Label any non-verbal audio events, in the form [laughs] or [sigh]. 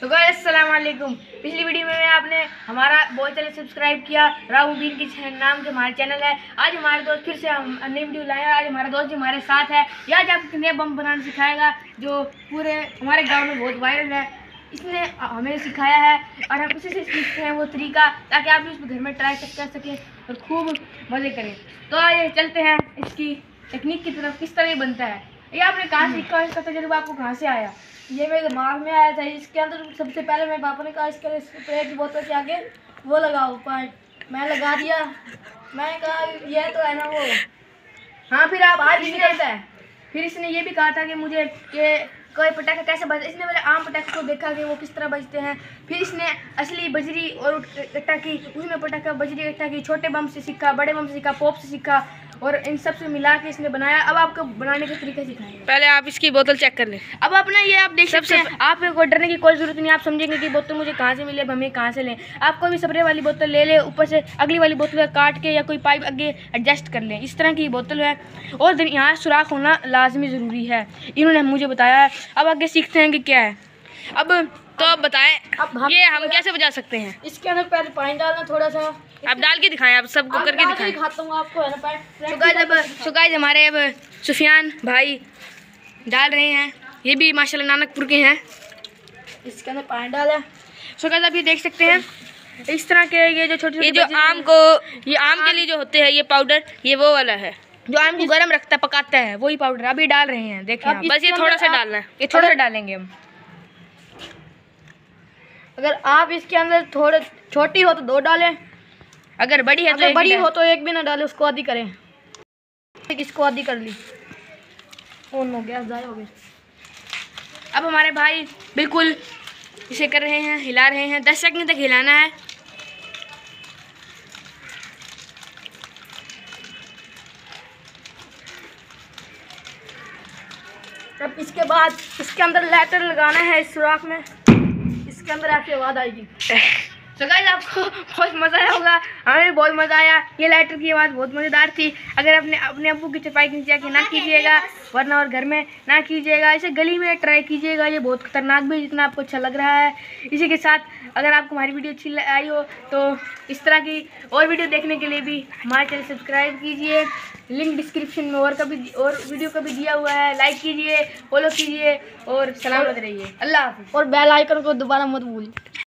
तो वालेकुम पिछली वीडियो में आपने हमारा बहुत चैनल सब्सक्राइब किया राहु बीन के नाम के हमारा चैनल है। आज हमारे दोस्त फिर से हम नई वीडियो लाए हैं। आज हमारा दोस्त जी हमारे साथ है। ये आज आपको नए बम बनाना सिखाएगा, जो पूरे हमारे गाँव में बहुत वायरल है। इसने हमें सिखाया है और हम उसी से सीखते हैं वो तरीका, ताकि आप भी उसको घर में ट्राई कर सकें और खूब मज़े करें। तो आइए चलते हैं। इसकी टेक्निक की तरफ़ किस तरह बनता है। ये आपने कहाँ सीखा इसका तजुर्बा आपको कहाँ से आया? ये मेरे दिमाग में आया था, इसके अंदर सबसे पहले मेरे पापा ने कहा, इसके स्प्रे की बोतल के आगे वो लगाओ पॉइंट मैं लगा दिया। मैंने कहा यह तो है ना वो। हाँ फिर आप आज निकलता है। फिर इसने ये भी कहा था कि मुझे कि कोई पटाखा कैसे बजता इसने मेरे आम पटाखे को देखा कि वो किस तरह बजते हैं। फिर इसने असली बजरी और इकट्ठा की, उसमें पटाखा बजरी इकट्ठा की, छोटे बम से सीखा, बड़े बम से सीखा, पॉप से सीखा। और इन सबसे मिला के इसने बनाया। अब आपको बनाने का तरीका सिखाएँगे। पहले आप इसकी बोतल चेक कर लें। अब अपना ये आप देख सकते हैं आप डरने की कोई ज़रूरत नहीं आप समझेंगे कि बोतल मुझे कहाँ से मिले अब हमें कहाँ से लें। आप कोई भी स्प्रे वाली बोतल ले लें ऊपर से अगली वाली बोतल काट के या कोई पाइप आगे एडजस्ट कर लें। इस तरह की बोतल है। और यहाँ सुराख होना लाजमी ज़रूरी है। इन्होंने मुझे बताया है। अब आगे सीखते हैं कि क्या है। अब तो आप बताएँ अब हम ये हम कैसे बजा सकते हैं? इसके अंदर पहले पानी डालना थोड़ा सा। आप डाल के दिखाएँ आप सबको अब करके के दिखाएँ। दिखाता हूँ आपको है ना अब हमारे अब सुफियान भाई डाल रहे हैं। ये भी माशाल्लाह नानकपुर के हैं। इसके अंदर पानी डाला। सो गाइस आप ये देख सकते हैं। इस तरह के ये जो छोटे ये जो आम को ये आम के लिए जो होते हैं ये पाउडर ये वो वाला है। जो आम को गर्म रखता है पकाता है वही पाउडर अभी डाल रहे हैं देखिए बस ये थोड़ा सा डालना है। ये थोड़ा सा डालेंगे हम। अगर आप इसके अंदर थोड़े छोटी हो तो दो डालें। अगर बड़ी है तो अगर एक बड़ी हो तो एक भी ना डालें उसको आधी करें। इसको आधी कर ली। ऑन हो गया? ज़ाया हो गया। अब हमारे भाई बिल्कुल इसे कर रहे हैं हिला रहे हैं। दस सेकंड तक हिलाना है। अब इसके बाद इसके अंदर लेटर लगाना है इस सुराख में। अंदर ऐसी आवाज़ आएगी। [laughs] तो गाइस आपको [laughs] बहुत मज़ा आया होगा। हमें भी बहुत मज़ा आया। ये लाइटर की आवाज़ बहुत मज़ेदार थी। अगर अपने अपने अब्बू की चपाई के नीचे आके ना कीजिएगा वरना और घर में ना कीजिएगा। इसे गली में ट्राई कीजिएगा। ये बहुत खतरनाक भी है, जितना आपको अच्छा लग रहा है। इसी के साथ अगर आपको हमारी वीडियो अच्छी आई हो तो इस तरह की और वीडियो देखने के लिए भी हमारे चैनल सब्सक्राइब कीजिए। लिंक डिस्क्रिप्शन में और कभी और वीडियो का भी दिया हुआ है। लाइक कीजिए फॉलो कीजिए और सलामत रहिए। अल्लाह और बेल आइकन को दोबारा मत भूल